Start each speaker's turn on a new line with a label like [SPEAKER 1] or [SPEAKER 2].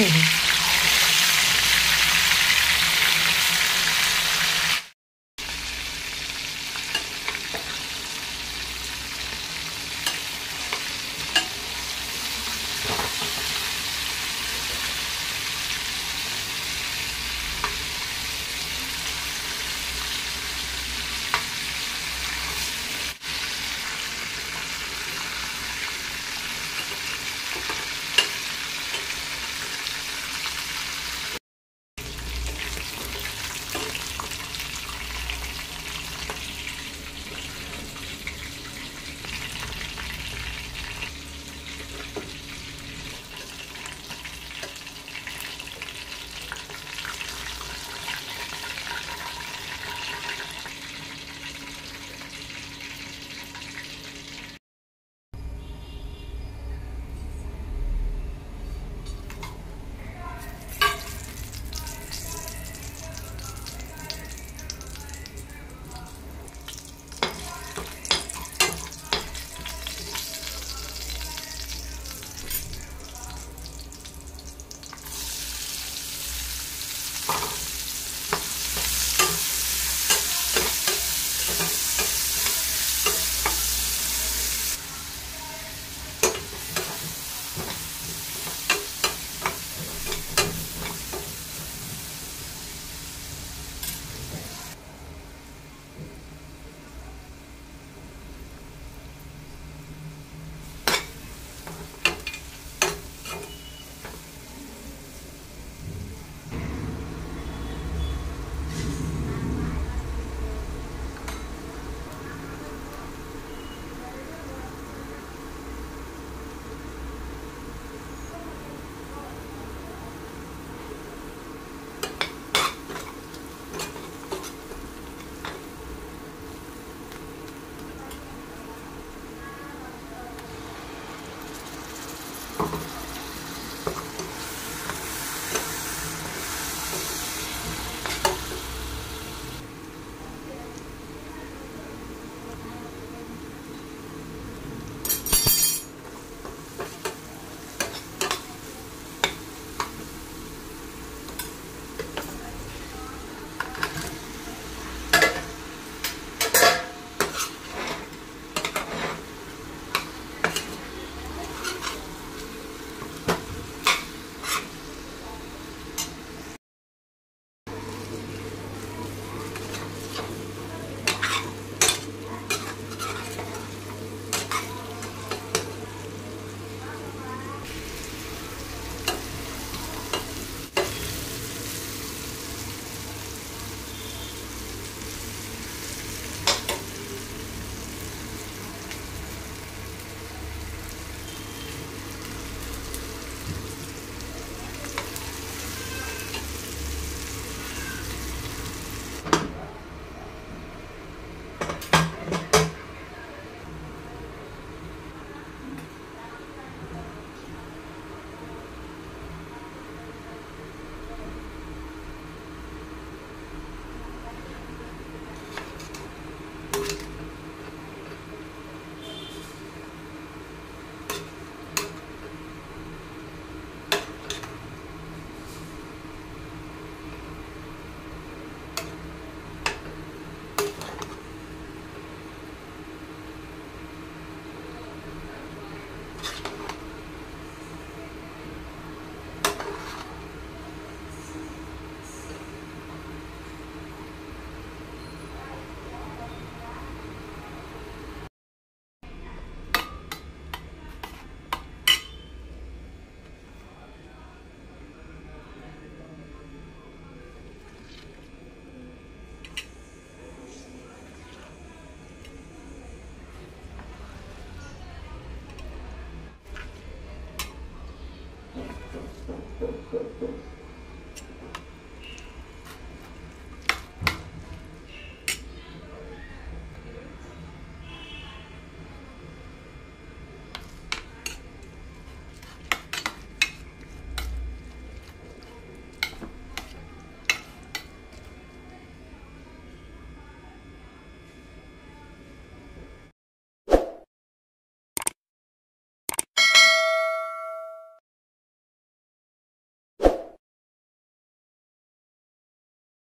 [SPEAKER 1] Mm-hmm.